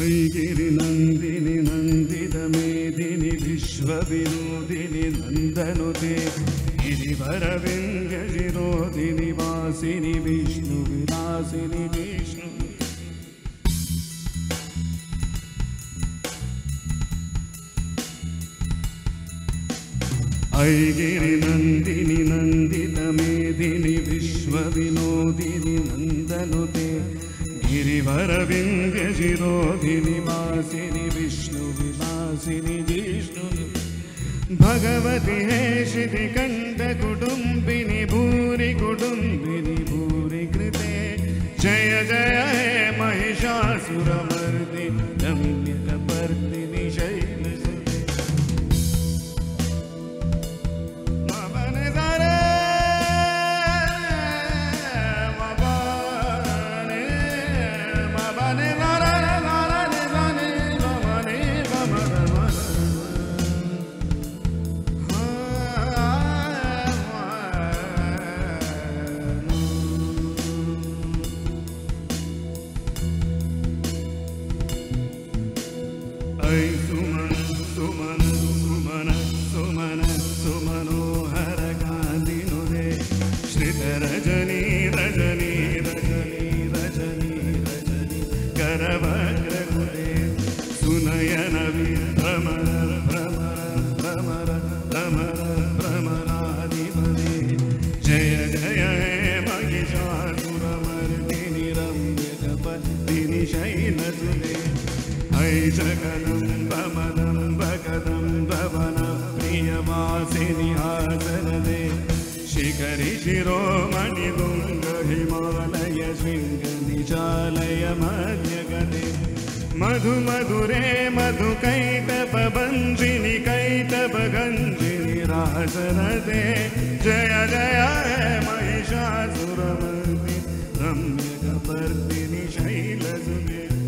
I नन्दितमेदिनि विश्वविनोदिनि नन्दनुते मेदिनि विश्वविनोदिनि नन्देरिन्द्रिरोदिनि वासिनि विष्णुविरासि गिरिनन्दिनि नन्दिन मेदिनि विश्वविनोदिनि नन्दनुते गिरिवरविन्द्यशिरोधिनि वासिनि विष्णुविलासिनि विष्णु भगवति हे शितिकण्ठकुटुम्बिनि भूरि कुटुम्बिनि भूरि कृते जय जय हे महिषासुरमर्दि सुमन सुमन सुमन सुमन सुमनोहर कान्तिनुरे श्रितरजनी भ्रमराधिपदे जय जय महिषासुरमर्दिनि रम्यकपदिनि शैलसुते ऐ जगदम्बमदम्ब कदम्बवन प्रियवासिनि हासनदे शिखरि शिरोमणिदुङ्ग हिमालय शृङ्गनिचालय मध्यगते सुरमदे जय जय जया गया रम्यकपर्दिनि सुरमीशैले